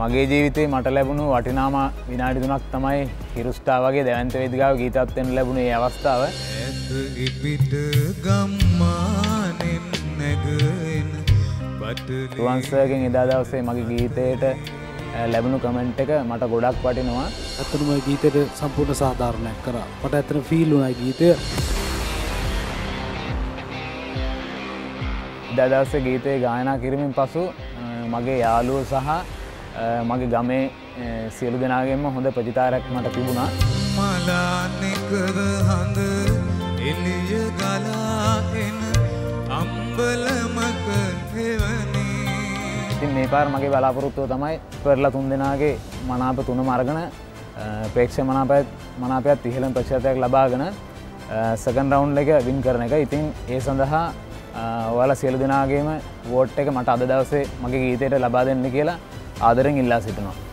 මගේ ජීවිතේ මට ලැබුණු වටිනාම විනාඩි තුනක් තමයි හිරුස්ටා වගේ දැවන්ත වේදිකාව ගීතත්වෙන් ලැබුණේ අවස්ථාව. ඇත ඉපිට ගම්මානෙන් නැගෙන රුවන්සගෙන් එදා දවසේ මගේ ගීතයට ලැබුණු කමෙන්ට් එක මට ගොඩක් වටිනවා. ඇතනම ගීතයට සම්පූර්ණ සාධාරණයක් කර. මට ඇතන ෆිල්ලුනයි ගීතය. දදවස ගීතය ගායනා කිරීමෙන් පසු මගේ යාලුව සහ මගේ ගමේ සියලු දෙනාගෙන්ම හොඳ ප්‍රතිතාරයක් මට තිබුණා. මලානෙකව හඳ එලිය ගලා එන අම්බලමක හෙවනේ ඉතින් මේ පාර මගේ බලාපොරොත්තුව තමයි පෙරලා තුන් දෙනාගේ මනාප තුන මරගන ප්‍රේක්ෂ මනාපත් මනාපයත් ඉහළම් ප්‍රක්ෂතයක් ලබාගෙන සකන් රවුන්් එක වින් කරන එක. ඉතින් ඒ සඳහා ඔයාල සියලු දෙනාගේම වෝට් එක මට අද දවසේ මගේ ගීතයට ලබා දෙන්න කියලා ආදරෙන් ඉල්ලා සිටිනවා.